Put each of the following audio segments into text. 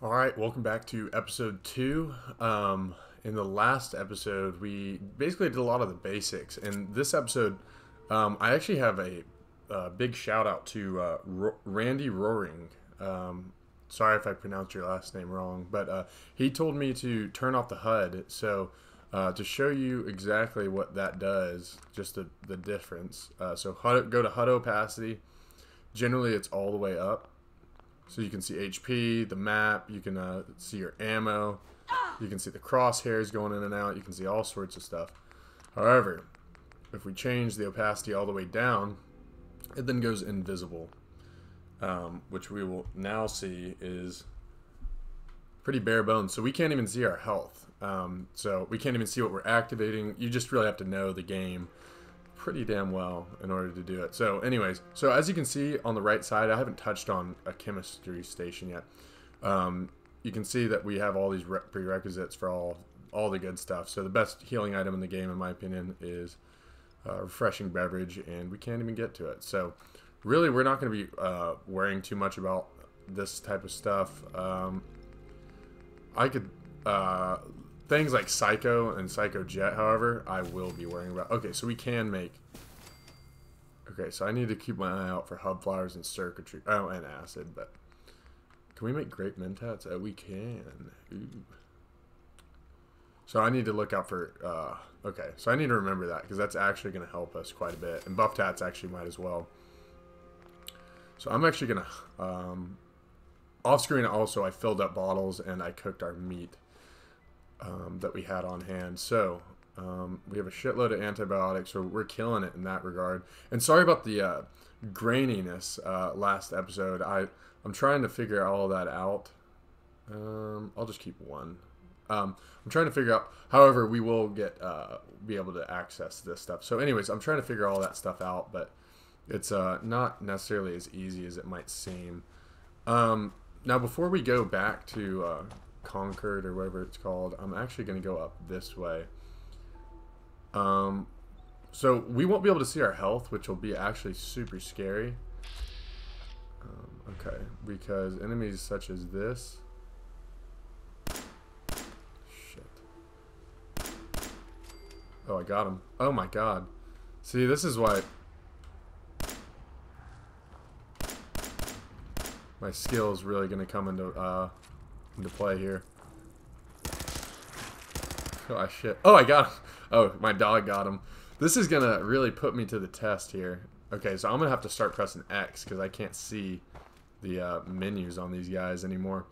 All right, welcome back to episode two. Um, in the last episode, we basically did a lot of the basics. And this episode, um, I actually have a, a big shout out to uh, R- Randy Roaring. Um, sorry if I pronounced your last name wrong, but uh, he told me to turn off the HUD. So, uh, to show you exactly what that does, just the, the difference. Uh, so, HUD, go to HUD opacity. Generally, it's all the way up. So you can see HP, the map, you can uh, see your ammo, you can see the crosshairs going in and out, you can see all sorts of stuff. However, if we change the opacity all the way down, it then goes invisible, um, which we will now see is pretty bare bones. So we can't even see our health. Um, so we can't even see what we're activating. You just really have to know the game pretty damn well in order to do it. So anyways, so as you can see on the right side, I haven't touched on a chemistry station yet. Um, you can see that we have all these prerequisites for all all the good stuff. So the best healing item in the game, in my opinion, is a refreshing beverage, and we can't even get to it. So really, we're not going to be uh, worrying too much about this type of stuff. Um, I could uh, things like Psycho and Psycho Jet, however, I will be worrying about. Okay, so we can make. Okay, so I need to keep my eye out for Hubflowers and circuitry. Oh, and acid, but can we make grape mentats? Oh, we can. Ooh. So I need to look out for. Uh, okay, so I need to remember that because that's actually going to help us quite a bit, and Bufftats actually might as well. So I'm actually going to. Um, off screen, also, I filled up bottles and I cooked our meat um, that we had on hand. So um, we have a shitload of antibiotics, so we're killing it in that regard. And sorry about the uh, graininess uh, last episode. I I'm trying to figure all that out. Um, I'll just keep one. Um, I'm trying to figure out. However, we will get uh, be able to access this stuff. So, anyways, I'm trying to figure all that stuff out, but it's uh, not necessarily as easy as it might seem. Um, now, before we go back to uh, Concord or whatever it's called, I'm actually going to go up this way. Um, so we won't be able to see our health, which will be actually super scary. Um, okay, because enemies such as this. Shit. Oh, I got him. Oh my god. See, this is why... My skill is really going to come into uh, into play here. Oh shit. Oh, I got him. Oh, my dog got him. This is gonna really put me to the test here. Okay, so I'm gonna have to start pressing X because I can't see the uh, menus on these guys anymore.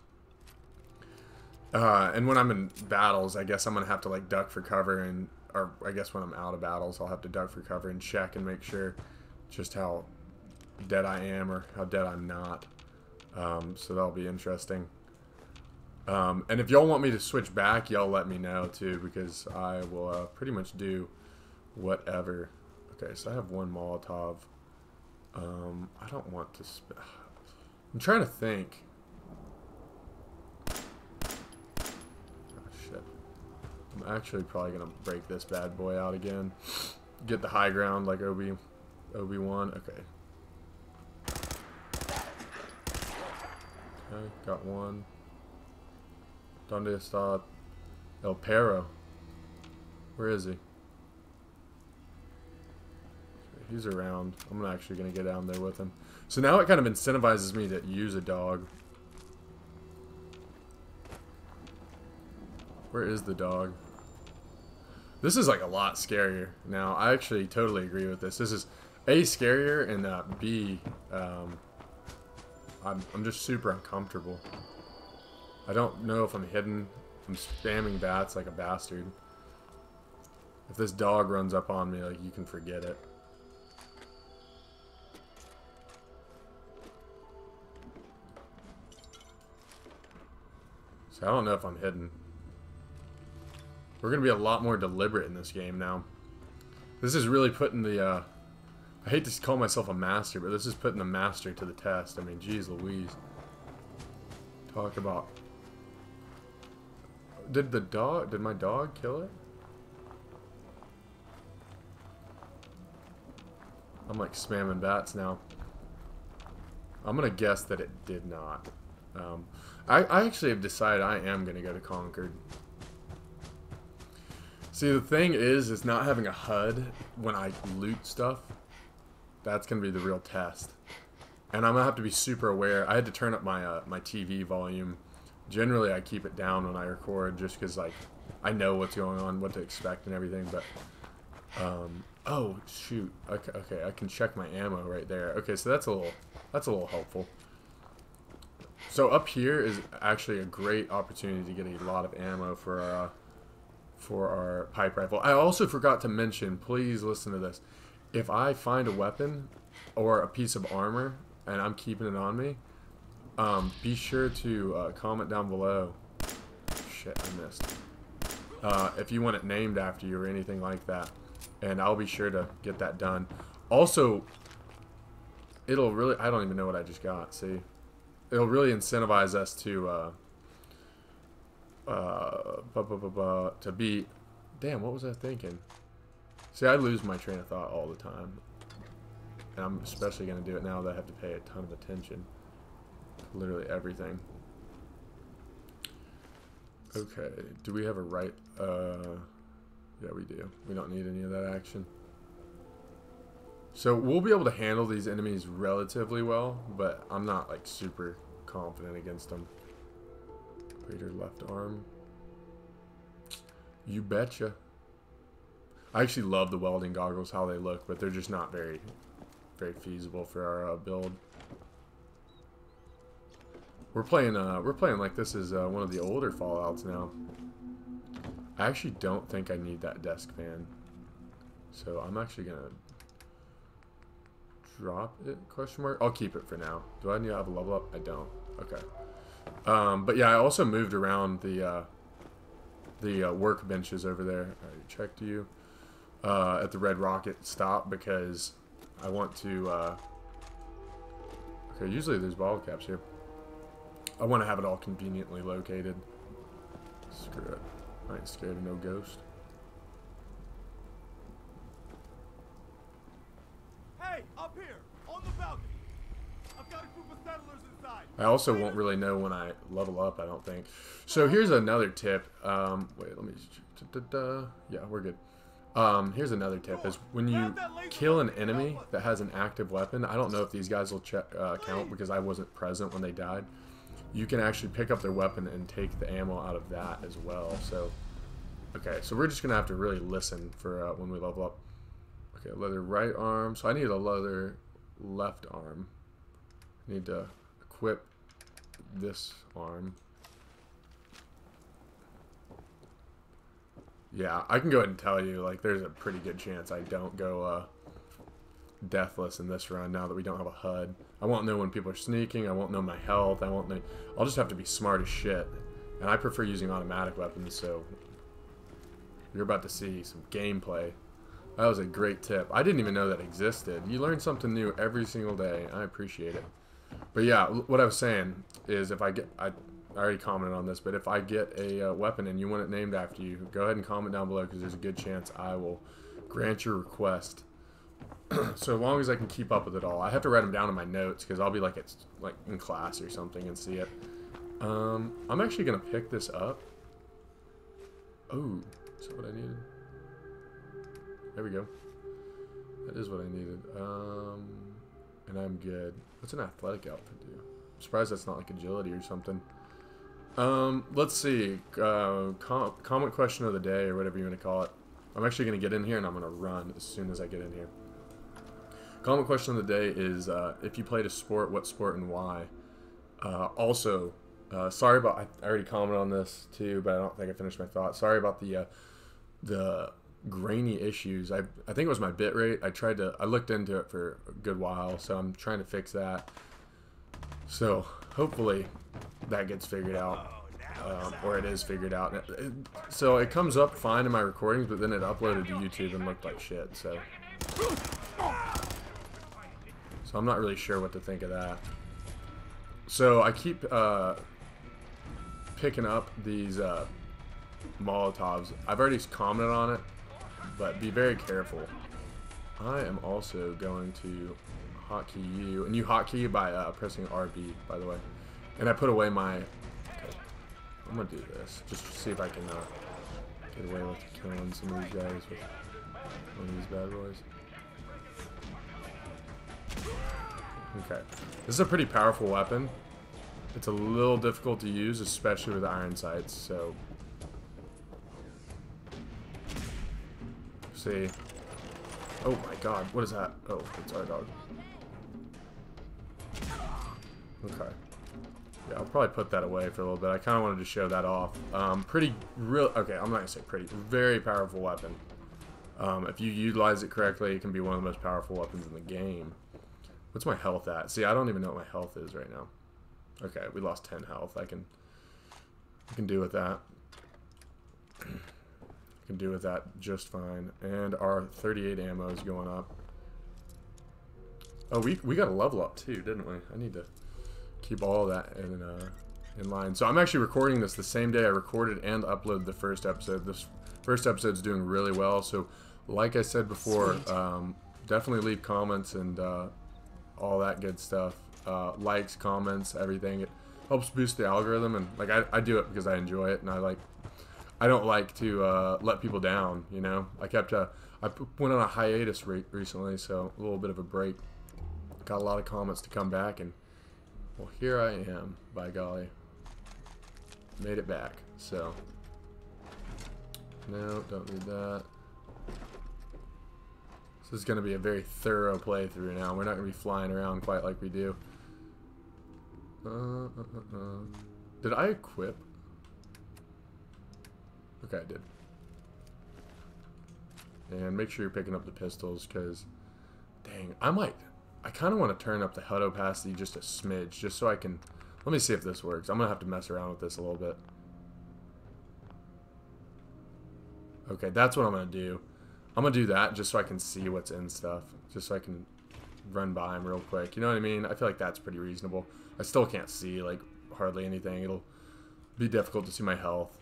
Uh, and when I'm in battles, I guess I'm gonna have to like duck for cover and, or I guess when I'm out of battles, I'll have to duck for cover and check and make sure just how dead I am or how dead I'm not. Um, so that'll be interesting. Um, and if y'all want me to switch back, y'all let me know too, because I will uh, pretty much do whatever. Okay, so I have one Molotov. Um, I don't want to. I'm trying to think. Oh, shit. I'm actually probably gonna break this bad boy out again. Get the high ground like Obi, Obi Wan. Okay. Okay, got one. Donde está El Perro? Where is he? He's around. I'm actually going to get down there with him. So now it kind of incentivizes me to use a dog. Where is the dog? This is like a lot scarier now. I actually totally agree with this. This is A, scarier, and uh, B, um, I'm, I'm just super uncomfortable. I don't know if I'm hidden. I'm spamming bats like a bastard. If this dog runs up on me, like, you can forget it. So I don't know if I'm hidden. We're going to be a lot more deliberate in this game now. This is really putting the, uh, I hate to call myself a master, but this is putting the master to the test. I mean, geez Louise. Talk about did the dog, did my dog kill it? I'm like spamming bats now. I'm gonna guess that it did not. Um, I, I actually have decided I am to go to Concord. See, the thing is, is not having a HUD when I loot stuff. That's to be the real test. And I'm to have to be super aware. I had to turn up my uh, my TV volume. Generally, I keep it down when I record just because, like, I know what's going on, what to expect and everything. But, um, oh, shoot. Okay, okay, I can check my ammo right there. Okay, so that's a little, that's a little helpful. So up here is actually a great opportunity to get a lot of ammo for our, uh, for our pipe rifle. I also forgot to mention, please listen to this. If I find a weapon or a piece of armor and I'm keeping it on me, um, be sure to uh, comment down below. Shit, I missed. Uh, if you want it named after you or anything like that. And I'll be sure to get that done. Also, it'll really... I don't even know what I just got, see? it'll really incentivize us to uh, uh, bu -bu -bu to be. Damn, what was I thinking? See, I lose my train of thought all the time, and I'm especially going to do it now that I have to pay a ton of attention literally everything. Okay, do we have a right? Uh, yeah, we do. We don't need any of that action. So we'll be able to handle these enemies relatively well, but I'm not like super confident against them. Greater left arm. You betcha. I actually love the welding goggles, how they look, but they're just not very, very feasible for our uh, build. We're playing, uh, we're playing like this is uh, one of the older Fallouts now. I actually don't think I need that desk fan. So I'm actually gonna drop it? Question mark. I'll keep it for now. Do I need to have a level up? I don't. Okay. Um, but yeah, I also moved around the uh, the uh, work benches over there. I checked you uh, at the Red Rocket stop because I want to. Uh, okay, usually there's bottle caps here. I want to have it all conveniently located. Screw it. I ain't scared of no ghost. Hey, up here, on the balcony. I've got a group of settlers inside. I also won't really know when I level up, I don't think. So here's another tip. Um, wait, let me... Da, da, da. Yeah, we're good. Um, here's another tip, is when you kill an enemy that has an active weapon, I don't know if these guys will check, uh, count because I wasn't present when they died. You can actually pick up their weapon and take the ammo out of that as well. So, okay, so we're just going to have to really listen for uh, when we level up. Okay, leather right arm. So I need a leather left arm. I need to equip this arm. Yeah, I can go ahead and tell you, like, there's a pretty good chance I don't go uh, deathless in this run now that we don't have a HUD. I won't know when people are sneaking. I won't know my health. I won't know. I'll just have to be smart as shit. And I prefer using automatic weapons, so you're about to see some gameplay. That was a great tip. I didn't even know that existed. You learn something new every single day. I appreciate it. But yeah, what I was saying is if I get, I, I already commented on this, but if I get a uh, weapon and you want it named after you, go ahead and comment down below because there's a good chance I will grant your request. so long as I can keep up with it all, I have to write them down in my notes because I'll be like it's like in class or something and see it. Um, I'm actually gonna pick this up. Oh, is that what I needed? There we go. That is what I needed. Um, and I'm good. What's an athletic outfit do? I'm surprised that's not like agility or something. Um, let's see. Uh, com comment question of the day, or whatever you want to call it. I'm actually going to get in here and I'm going to run as soon as I get in here. Comment question of the day is, uh, if you played a sport, what sport and why? Uh, also, uh, sorry about, I already commented on this too, but I don't think I finished my thought. Sorry about the, uh, the grainy issues. I, I think it was my bit rate. I tried to, I looked into it for a good while, so I'm trying to fix that. So hopefully that gets figured out. Um, or it is figured out. It, it, so it comes up fine in my recordings, but then it uploaded to YouTube and looked like shit, so. So I'm not really sure what to think of that. So I keep uh, picking up these uh, Molotovs. I've already commented on it, but be very careful. I am also going to hotkey you, and you hotkey by uh, pressing RB, by the way. And I put away my... Okay. I'm gonna do this, just to see if I can uh, get away with killing some of these guys with one of these bad boys. Okay. This is a pretty powerful weapon. It's a little difficult to use, especially with iron sights, so... See. Oh my god, what is that? Oh, it's our dog. Okay. Yeah, I'll probably put that away for a little bit. I kind of wanted to show that off. Um, pretty, real, okay, I'm not going to say pretty. Very powerful weapon. Um, if you utilize it correctly, it can be one of the most powerful weapons in the game. What's my health at? See, I don't even know what my health is right now. Okay, we lost 10 health. I can, I can do with that. I can do with that just fine. And our 38 ammo is going up. Oh, we, we got a level up too, didn't we? I need to keep all that in uh, in line. So I'm actually recording this the same day I recorded and uploaded the first episode. This first episode's doing really well. So, like I said before, um, definitely leave comments and uh, all that good stuff. Uh, likes, comments, everything. It helps boost the algorithm, and like I, I do it because I enjoy it, and I like. I don't like to uh, let people down, you know. I kept a, I went on a hiatus re recently, so a little bit of a break. Got a lot of comments to come back, and well, here I am, by golly. Made it back, so. No, don't need that. This is going to be a very thorough playthrough now. We're not going to be flying around quite like we do. Uh, uh, uh, uh, did I equip? Okay, I did. And make sure you're picking up the pistols, because... Dang, I might... I kind of want to turn up the HUD opacity just a smidge, just so I can... Let me see if this works. I'm going to have to mess around with this a little bit. Okay, that's what I'm going to do. I'm to do that just so I can see what's in stuff. Just so I can run by them real quick. You know what I mean? I feel like that's pretty reasonable. I still can't see, like, hardly anything. It'll be difficult to see my health.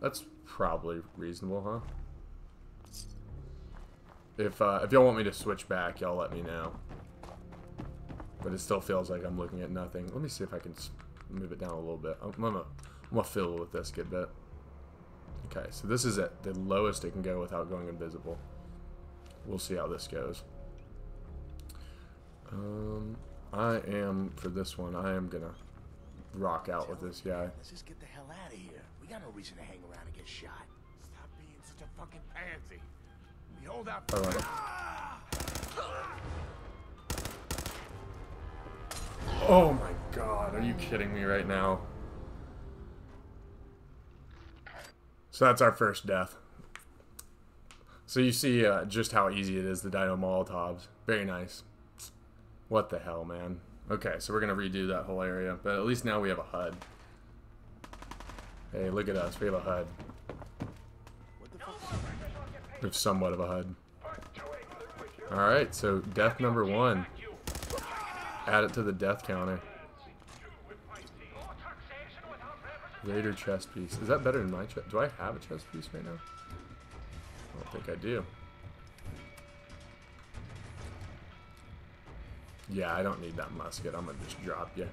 That's probably reasonable, huh? If, uh, if y'all want me to switch back, y'all let me know. But it still feels like I'm looking at nothing. Let me see if I can move it down a little bit. I'm gonna, I'm gonna fiddle with this good bit. Okay, so this is it. the lowest it can go without going invisible. We'll see how this goes. Um, I am, for this one, I am gonna rock out with this guy. Let's just get the hell out of here. We got no reason to hang around and get shot. Stop being such a fucking pansy. We hold out. Alright. Oh my god, are you kidding me right now? So that's our first death. So you see uh, just how easy it is, the Dino Molotovs. Very nice. What the hell, man. Okay, so we're going to redo that whole area. But at least now we have a HUD. Hey, look at us. We have a HUD. We have somewhat of a HUD. Alright, so death number one. Add it to the death counter. Raider chest piece. Is that better than my chest? Do I have a chest piece right now? I don't think I do. Yeah, I don't need that musket. I'm gonna just drop you.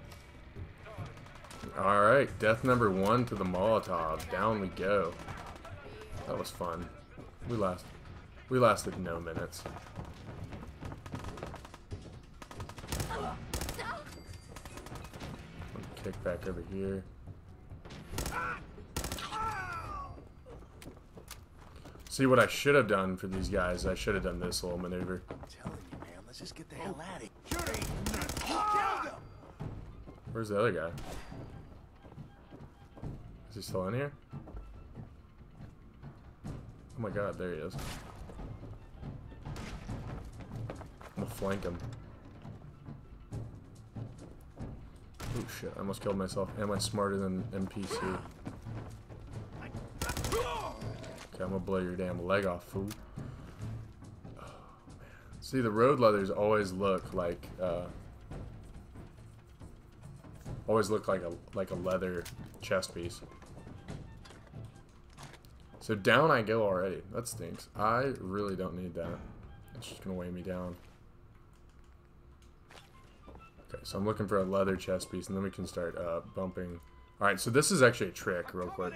Alright, death number one to the Molotov. Down we go. That was fun. We last we lasted no minutes. Kick back over here. See what I should have done for these guys. I should have done this little maneuver. I'm telling you, man. Let's just get the hell out of here. Where's the other guy? Is he still in here? Oh my god, there he is. I'm gonna flank him. Oh shit, I almost killed myself. Am I smarter than NPC? Gonna blow your damn leg off, fool. See, the road leathers always look like, uh, always look like a like a leather chest piece. So down I go already. That stinks. I really don't need that. It's just gonna weigh me down. Okay, so I'm looking for a leather chest piece, and then we can start uh, bumping. All right, so this is actually a trick, real quick.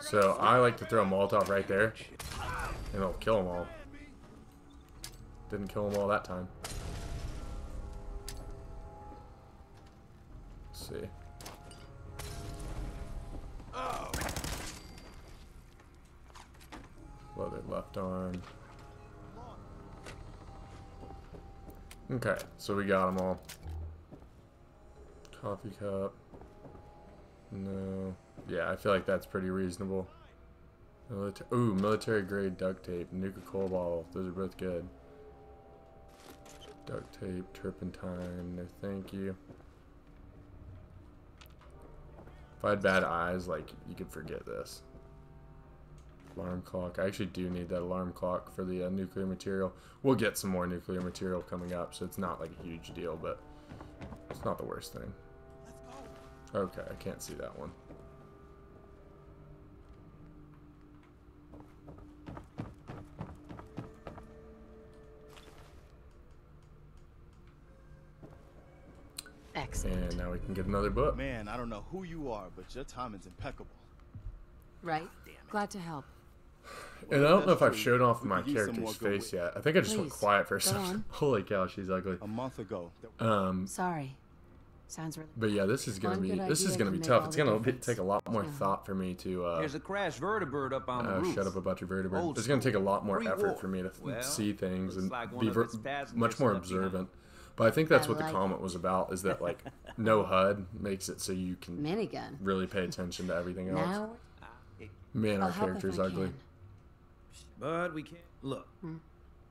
So I like to throw a Molotov right there, and it'll kill them all. Didn't kill them all that time. Let's see. Leather left arm. Okay, so we got them all. Coffee cup. No. Yeah, I feel like that's pretty reasonable. Milita Ooh, military grade duct tape, Nuka bottle. Those are both good. Duct tape, turpentine, no thank you. If I had bad eyes, like, you could forget this. Alarm clock. I actually do need that alarm clock for the uh, nuclear material. We'll get some more nuclear material coming up, so it's not like a huge deal, but it's not the worst thing. Okay, I can't see that one. Excellent. And now we can get another book. Man, I don't know who you are, but your timing's impeccable. Right? Glad to help. And I don't know if I've That's shown off my could use some more character's face yet. I think I just went quiet for a second. Holy cow, she's ugly. A month ago. Um, Sorry. Sounds really. but yeah, this is gonna One be this is gonna can be tough. It's gonna difference. take a lot more Yeah. thought for me to uh, There's a crashed vertibird up on the uh, roof. shut up about your vertebrae. Old It's gonna take a lot more effort for me to Well, see things and like be of ver- its passengers much more slept behind. observant. But I think that's I what the like comment was about. Is that like no HUD makes it so you can Minigun. really pay attention to everything else. Now, Man, I'll our character's ugly. can. But we can't. Look,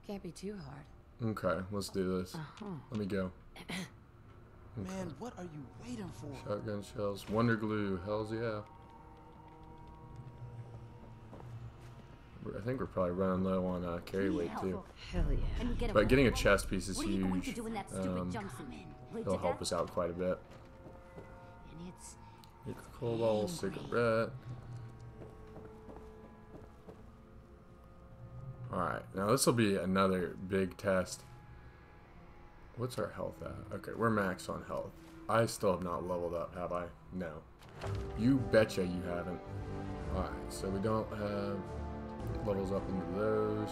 Can't be too hard. Okay, let's do this. Uh-huh. Let me go. Man, what are you waiting for? Shotgun shells, wonder glue, hells yeah. I think we're probably running low on uh, carry weight too. Hell yeah. Get But getting a chest piece is What are you going to huge. do in that stupid Um, it'll help death? us out quite a bit. And it's Cobalt, cigarette. Alright, now this will be another big test. What's our health at? Okay, we're max on health. I still have not leveled up, have I? No. You betcha you haven't. Alright, so we don't have levels up into those.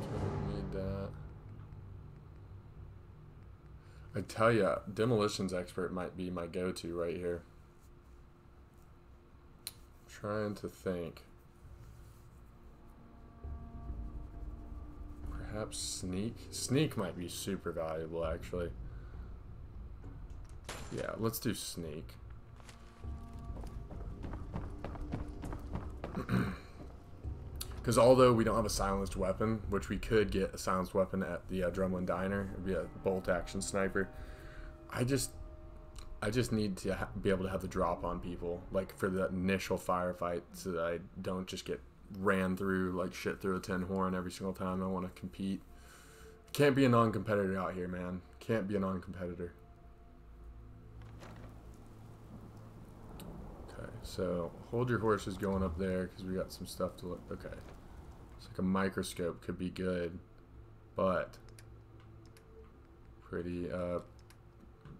Don't need that. I tell ya, demolitions expert might be my go-to right here. Trying to think. Perhaps sneak. Sneak might be super valuable, actually. Yeah, let's do sneak. Because although we don't have a silenced weapon, which we could get a silenced weapon at the uh, Drumlin Diner, it'd be a bolt action sniper. I just, I just need to be able to have the drop on people, like for the initial firefight, so that I don't just get ran through like shit through a tin horn every single time I want to compete. Can't be a non-competitor out here, man. Can't be a non-competitor. Okay, so hold your horses going up there because we got some stuff to look. Okay, it's like a microscope could be good, but pretty uh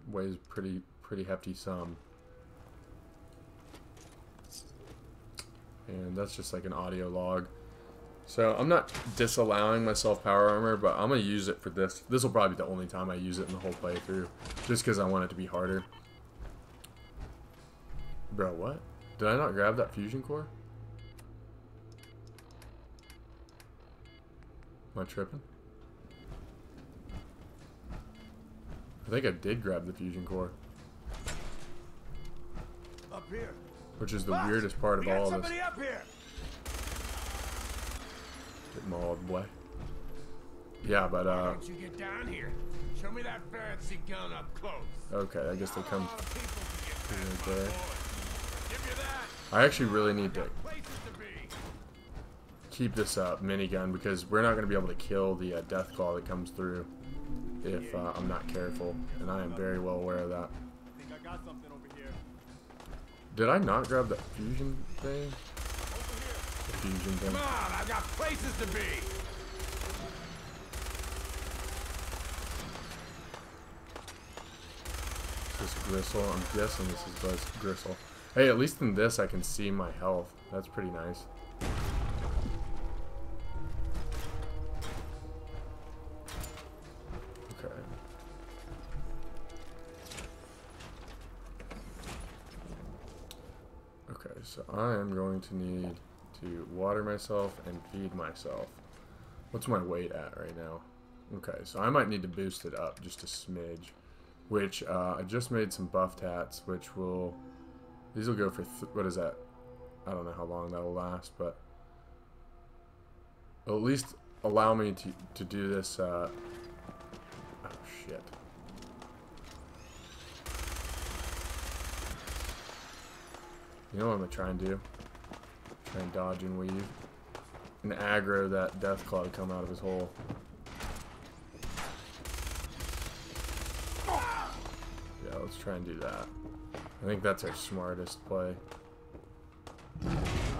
weighs pretty pretty hefty sum. And that's just like an audio log. So I'm not disallowing myself power armor, but I'm gonna use it for this. This will probably be the only time I use it in the whole playthrough, just because I want it to be harder. Bro, what? Did I not grab that fusion core? Am I tripping? I think I did grab the fusion core, Up here. which is the Boss, weirdest part of all of this. up here. Get mauled, boy. Yeah, but uh, don't you get down here? Show me that fancy gun up close. okay, I guess they come A lot of people can get through past right there. Give you that. I actually really need to Places to be keep this up, minigun, because we're not going to be able to kill the uh, Deathclaw that comes through if uh, I'm not careful, and I am very well aware of that. Did I not grab the fusion thing? The fusion thing. Come on, I got places to be. This gristle. I'm guessing this is Buzz gristle. Hey, at least in this I can see my health. That's pretty nice. Going to need to water myself and feed myself. What's my weight at right now? Okay, so I might need to boost it up just a smidge. Which, uh, I just made some Bufftats, which will... These will go for... what is that? I don't know how long that will last, but... It'll at least allow me to, to do this, uh... Oh, shit. You know what I'm gonna try and do? And dodge and weave. And aggro that Deathclaw to come out of his hole. Yeah, let's try and do that. I think that's our smartest play.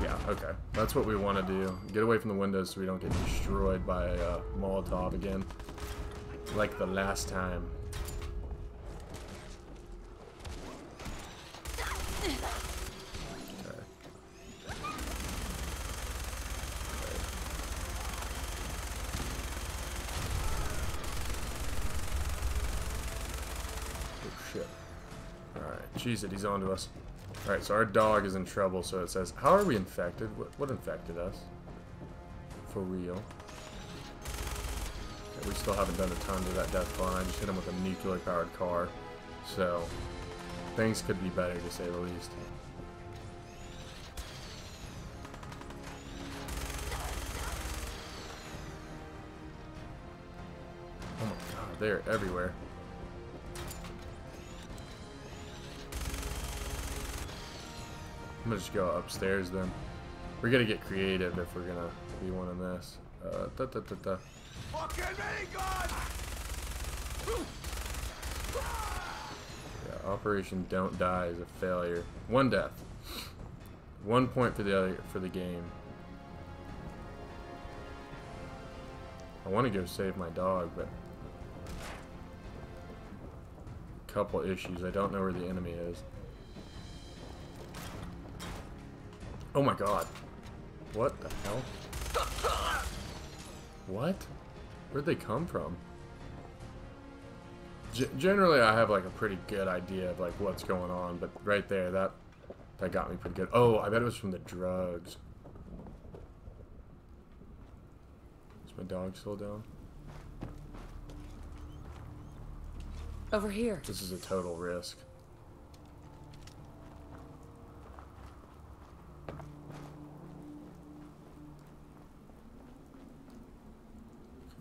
Yeah, okay. That's what we want to do. Get away from the windows so we don't get destroyed by uh, Molotov again. Like the last time. Okay. Oh shit. Alright, jeez it, he's onto us. Alright, so our dog is in trouble, so it says, how are we infected? What, what infected us? For real. Okay, we still haven't done a ton to that Deathclaw. I just hit him with a nuclear powered car. So, things could be better to say the least. Oh my god, they're everywhere. I'm gonna just go upstairs then. We're gonna get creative if we're gonna be one in this. Uh, da, da, da, da. Fucking minigun! Yeah, Operation Don't Die is a failure. One death. One point for the other for the game. I want to go save my dog, but a couple issues. I don't know where the enemy is. Oh my god. What the hell? What? Where'd they come from? G generally, I have like a pretty good idea of like what's going on, but right there, that that got me pretty good. Oh, I bet it was from the drugs. Is my dog still down? Over here. This is a total risk.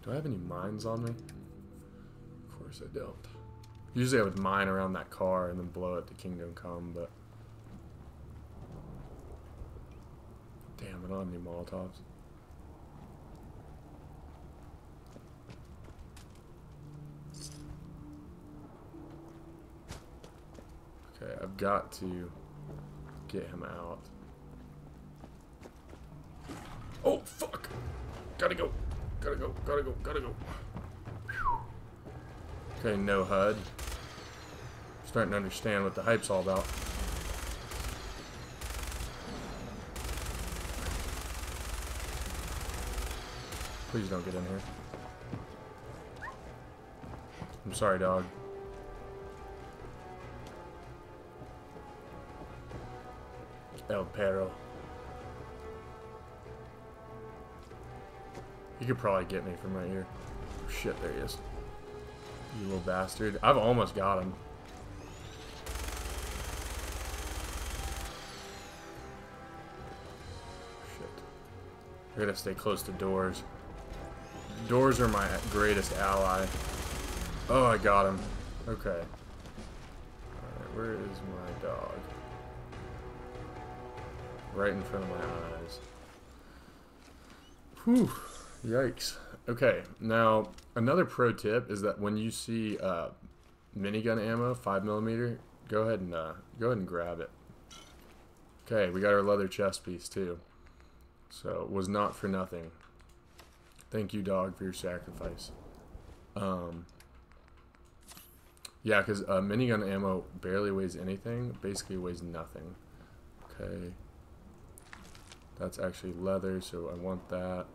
Do I have any mines on me? Of course I don't. Usually I would mine around that car and then blow it to Kingdom Come, but... Damn, I don't have any Molotovs. Okay, I've got to get him out. Oh, fuck! Gotta go. Gotta go, gotta go, gotta go. Okay, no HUD. Starting to understand what the hype's all about. Please don't get in here. I'm sorry, dog. El Perro. You could probably get me from right here. Oh, shit, there he is. You little bastard. I've almost got him. Shit. I gotta stay close to doors. Doors are my greatest ally. Oh, I got him. Okay. Where is my dog? Right in front of my eyes. Whew. Yikes. Okay, now another pro tip is that when you see uh, minigun ammo, five millimeter, go ahead and uh, go ahead and grab it. Okay, we got our leather chest piece too. So it was not for nothing. Thank you, dog, for your sacrifice. Um, Yeah, because uh, minigun ammo barely weighs anything. Basically weighs nothing. Okay. That's actually leather, so I want that.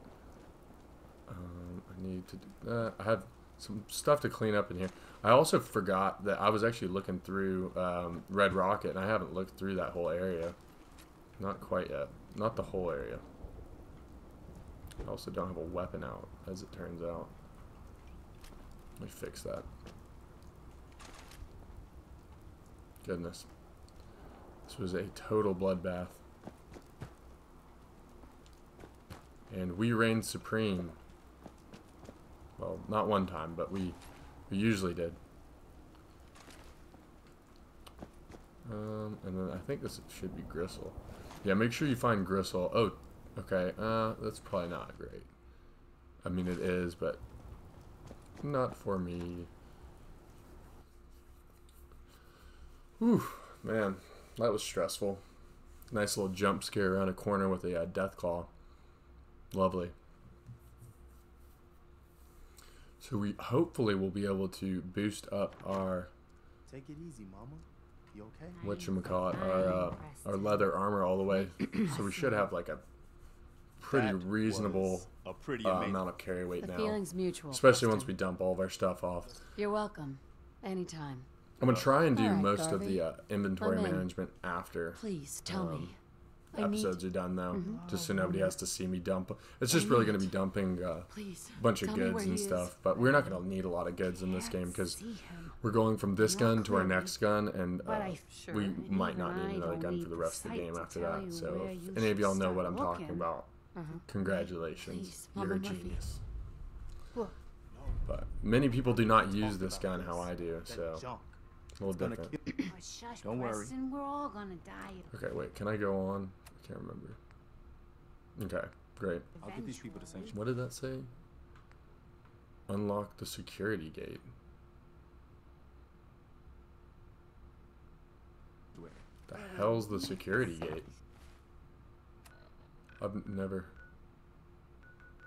Um, I need to do that. I have some stuff to clean up in here. I also forgot that I was actually looking through um, Red Rocket, and I haven't looked through that whole area. Not quite yet. Not the whole area. I also don't have a weapon out, as it turns out. Let me fix that. Goodness. This was a total bloodbath. And we reigned supreme. Well, not one time, but we, we usually did. Um, and then I think this should be gristle. Yeah, make sure you find gristle. Oh, okay. Uh, that's probably not great. I mean, it is, but not for me. Whew, man, that was stressful. Nice little jump scare around a corner with a uh, Deathclaw. Lovely. So we hopefully will be able to boost up our Take it easy, mama. You okay? what you call it, our uh, our leather armor all the way. so we should have like a pretty That reasonable a pretty uh, amount of carry weight The now. feeling's mutual. Especially once we dump all of our stuff off. You're welcome. Anytime. I'm gonna try and do Alright, most of the uh, inventory in. management after Please tell Um, me. I need. episodes are done, though, Mm-hmm. just so nobody has to see me dump. It's just I really need- gonna be dumping uh, Please. a bunch of goods and he is. stuff. But we're not gonna need a lot of goods in this game because we're going from this Not gun to our next gun, and uh, Sure. we might not need another gun for the the rest of the game after that. So if any of y'all know what I'm talking about, Uh-huh. congratulations, Please, you're a genius. But many people do not use this gun how I do, so junk. a little different. kill- Oh, shush, Don't worry. Preston. We're all gonna die. Okay, wait, can I go on? I can't remember. Okay, great. I'll get these people to sanction. What did that say? Unlock the security gate. The hell's the security gate? I've never.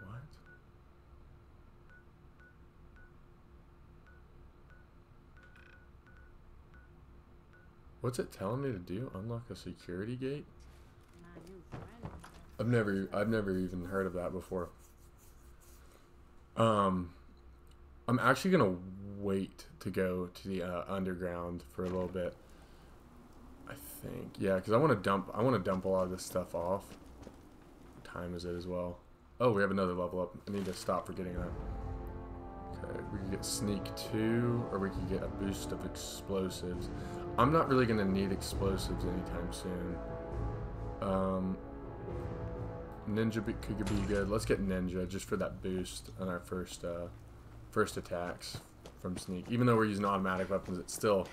What? What's it telling me to do? Unlock a security gate? I've never I've never even heard of that before. Um I'm actually to wait to go to the uh, underground for a little bit. I think. Yeah, cuz I want to dump I want to dump a lot of this stuff off. What time is it as well? Oh, we have another level up. I need to stop forgetting that. Okay, we can get sneak 2 or we can get a boost of explosives. I'm not really to need explosives anytime soon. Um Ninja be, could be good. Let's get Ninja just for that boost on our first uh, first attacks from sneak. Even though we're using automatic weapons, it still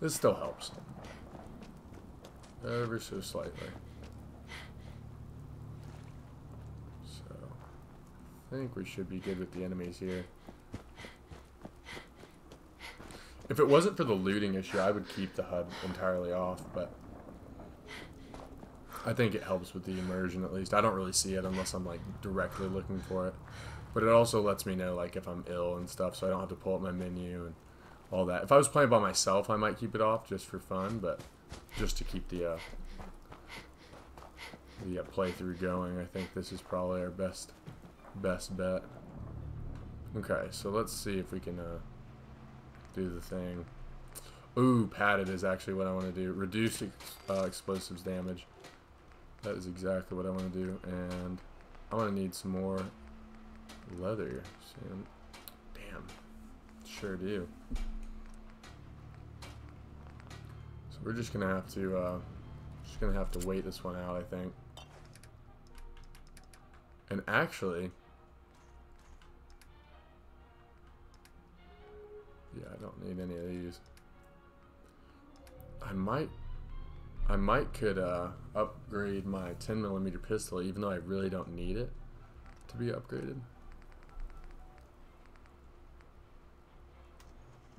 this still helps. Ever so slightly. So I think we should be good with the enemies here. If it wasn't for the looting issue, I would keep the HUD entirely off, but I think it helps with the immersion at least. I don't really see it unless I'm like directly looking for it. But it also lets me know like if I'm ill and stuff, so I don't have to pull up my menu and all that. If I was playing by myself, I might keep it off just for fun, but just to keep the uh, the uh, playthrough going, I think this is probably our best best bet. Okay, so let's see if we can uh, do the thing. Ooh, padded is actually what I want to do. Reduce ex uh, explosives damage. That is exactly what I want to do, and I'm gonna need some more leather soon. Damn, sure do. So we're just gonna have to, uh, just gonna have to wait this one out, I think. And actually, yeah, I don't need any of these. I might I might could uh, upgrade my 10 millimeter pistol, even though I really don't need it to be upgraded.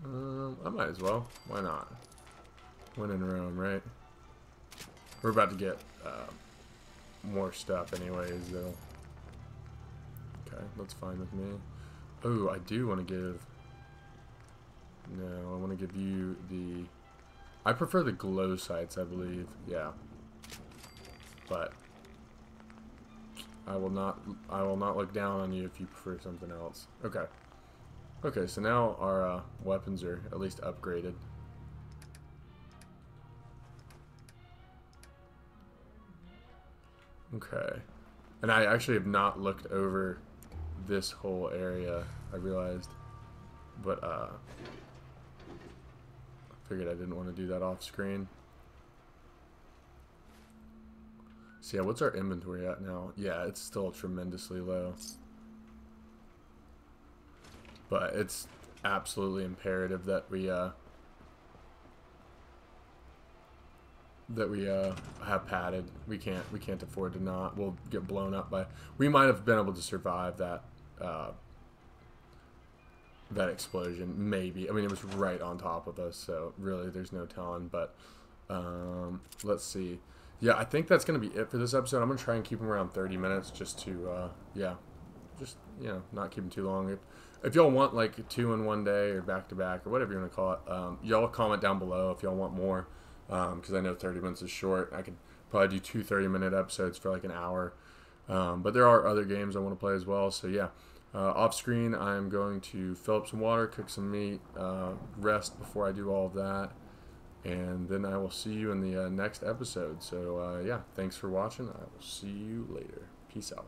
Um, I might as well. Why not? When in Rome, right? We're about to get uh, more stuff, anyways. Though. Okay, that's fine with me. Oh, I do want to give No, I want to give you the. I prefer the glow sights, I believe. Yeah. But I will not. I will not look down on you if you prefer something else. Okay. Okay, so now our uh, weapons are at least upgraded. Okay. And I actually have not looked over this whole area, I realized. But, uh, figured I didn't want to do that off screen. So yeah, what's our inventory at now? Yeah, it's still tremendously low. But it's absolutely imperative that we, uh, that we uh, have padded. We can't we can't afford to not. We'll get blown up by. We might have been able to survive that uh, that explosion. Maybe. I mean, it was right on top of us, so really, there's no telling. But um, let's see. Yeah, I think that's gonna be it for this episode. I'm gonna try and keep them around 30 minutes, just to uh, yeah, just you know, not keep them too long. If, if y'all want like two in one day or back to back or whatever you want to call it, um, y'all comment down below if y'all want more because um, I know 30 minutes is short. I could probably do two 30 minute episodes for like an hour. Um, but there are other games I want to play as well. So yeah, uh, off screen, I'm going to fill up some water, cook some meat, uh, rest before I do all of that. And then I will see you in the uh, next episode. So uh, yeah, thanks for watching. I will see you later. Peace out.